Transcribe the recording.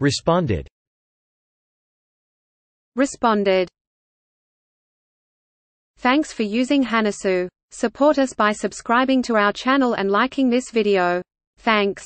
Responded Responded Thanks for using Hanasu. Support us by subscribing to our channel and liking this video. Thanks.